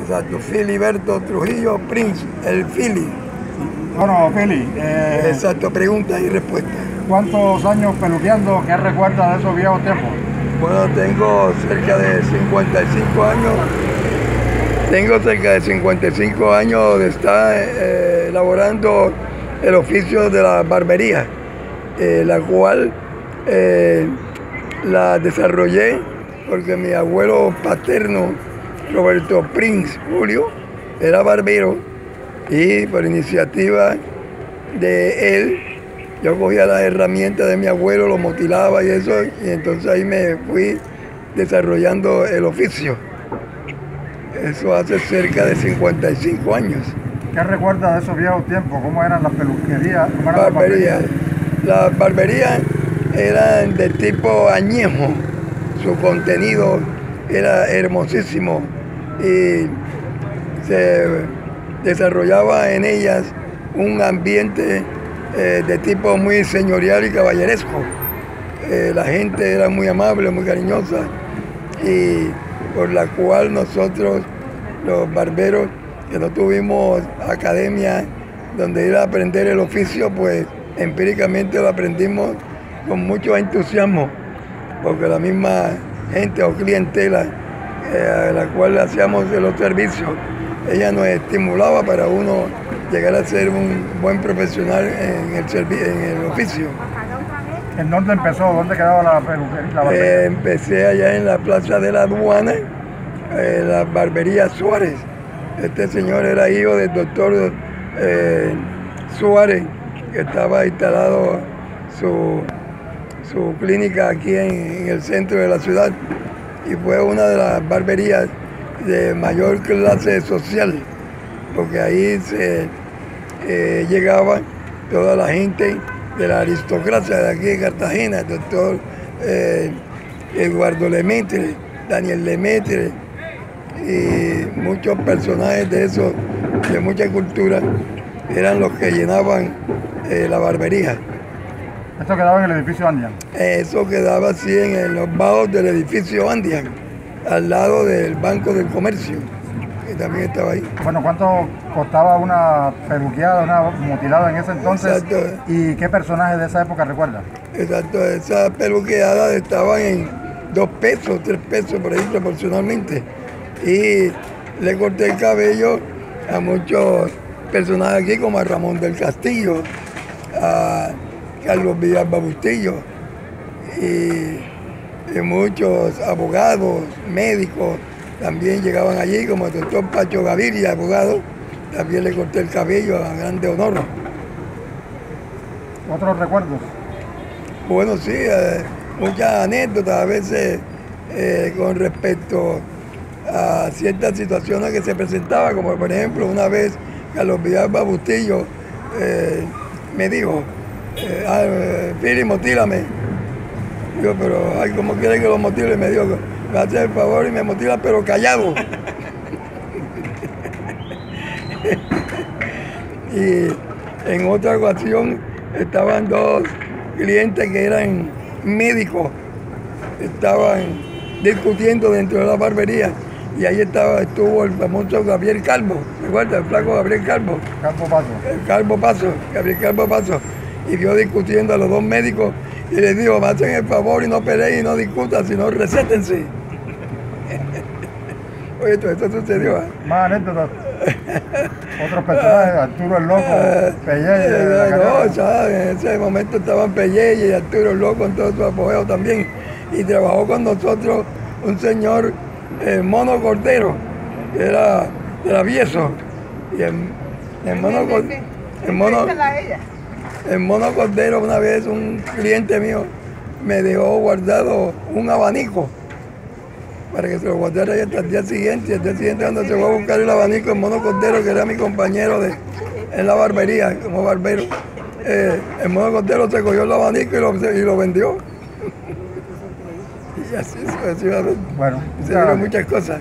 Exacto, Filiberto Trujillo Prince, el Fili. Bueno, Fili, eh, Exacto, pregunta y respuesta. ¿cuántos años peluqueando? ¿Qué recuerdas de esos viejos tiempos? Bueno, tengo cerca de 55 años. Tengo cerca de 55 años de estar eh, elaborando el oficio de la barbería, eh, la cual eh, la desarrollé porque mi abuelo paterno, Roberto Prince Julio, era barbero y por iniciativa de él, yo cogía las herramientas de mi abuelo, lo motilaba y eso, y entonces ahí me fui desarrollando el oficio. Eso hace cerca de 55 años. ¿Qué recuerdas de esos viejos tiempos? ¿Cómo eran las peluquerías? ¿Cómo eran Barberías. Las barberías eran de tipo añejo, su contenido era hermosísimo y se desarrollaba en ellas un ambiente eh, de tipo muy señorial y caballeresco. Eh, la gente era muy amable, muy cariñosa y por la cual nosotros, los barberos, que no tuvimos academia donde ir a aprender el oficio, pues empíricamente lo aprendimos con mucho entusiasmo, porque la misma gente o clientela eh, a la cual hacíamos los servicios, ella nos estimulaba para uno llegar a ser un buen profesional en el, en el oficio. ¿En dónde empezó? ¿Dónde quedaba la peluquería? Eh, empecé allá en la plaza de la aduana, eh, la barbería Suárez. Este señor era hijo del doctor eh, Suárez, que estaba instalado su, su clínica aquí en, en el centro de la ciudad. Y fue una de las barberías de mayor clase social, porque ahí se eh, llegaba toda la gente de la aristocracia de aquí de Cartagena, el doctor eh, Eduardo Lemaitre, Daniel Lemaitre y muchos personajes de esos, de mucha cultura, eran los que llenaban eh, la barbería. Esto quedaba en el edificio Andian. Eso quedaba así en, los bajos del edificio Andian, al lado del Banco del Comercio, que también estaba ahí. Bueno, ¿cuánto costaba una peluqueada, una mutilada en ese entonces? Exacto. ¿Y qué personajes de esa época recuerdas? Exacto, esas peluqueadas estaban en dos pesos, tres pesos por ahí proporcionalmente. Y le corté el cabello a muchos personajes aquí, como a Ramón del Castillo, a Carlos Villalba Bustillo, y, y muchos abogados, médicos, también llegaban allí, como el doctor Pacho Gaviria, abogado, también le corté el cabello a grande honor. ¿Otros recuerdos? Bueno, sí, eh, muchas anécdotas a veces eh, con respecto a ciertas situaciones que se presentaban, como por ejemplo una vez Carlos Villalba Bustillo eh, me dijo, eh, Piri, motílame. Yo, pero, ay, ¿cómo quiere que lo motile? Me dijo, me hace el favor y me motila, pero callado. y en otra ocasión estaban dos clientes que eran médicos, estaban discutiendo dentro de la barbería y ahí estaba, estuvo el famoso Gabriel Calvo, ¿recuerda? El flaco Gabriel Calvo, Campo Paso. el Calvo Paso, Gabriel Calvo Paso, y vio discutiendo a los dos médicos y les dijo, me hacen el favor y no peleen y no discutan, sino recétense. Oye, todo esto sucedió. ¿ah? Más anécdotas. Otros personajes, Arturo el Loco, Pelleye, Eh, no. En ese momento estaban Pelleye y Arturo el Loco en todo su apogeo también. Y trabajó con nosotros un señor eh, Mono Cordero, que era travieso. Y el, el Mono Cordero. El mono, el mono Cordero, una vez un cliente mío me dejó guardado un abanico para que se lo guardara ahí hasta el día siguiente. Y el día siguiente cuando se fue a buscar el abanico, el mono Cordero, que era mi compañero de, en la barbería, como barbero, eh, el mono Cordero se cogió el abanico y lo, y lo vendió. y así sucesivamente. Bueno, Se dieron muchas cosas.